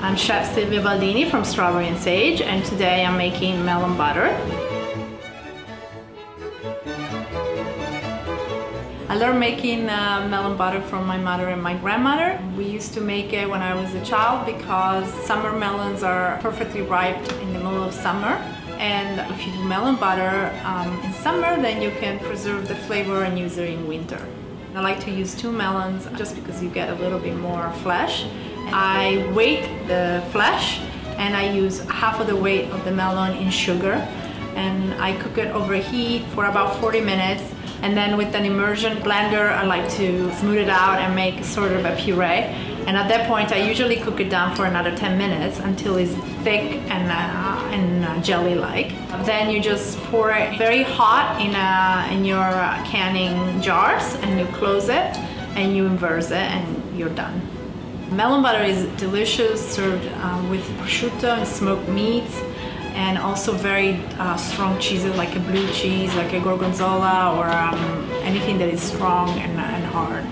I'm Chef Silvia Baldini from Strawberry and Sage and today I'm making melon butter. I learned making uh, melon butter from my mother and my grandmother. We used to make it when I was a child because summer melons are perfectly ripe in the middle of summer. And if you do melon butter um, in summer, then you can preserve the flavor and use it in winter. I like to use two melons just because you get a little bit more flesh. I weight the flesh and I use half of the weight of the melon in sugar and I cook it over heat for about 40 minutes and then with an immersion blender I like to smooth it out and make sort of a puree and at that point I usually cook it down for another 10 minutes until it's thick and, uh, and uh, jelly-like. Then you just pour it very hot in, a, in your canning jars and you close it and you inverse it and you're done. Melon butter is delicious, served uh, with prosciutto and smoked meats, and also very uh, strong cheeses like a blue cheese, like a gorgonzola, or um, anything that is strong and, and hard.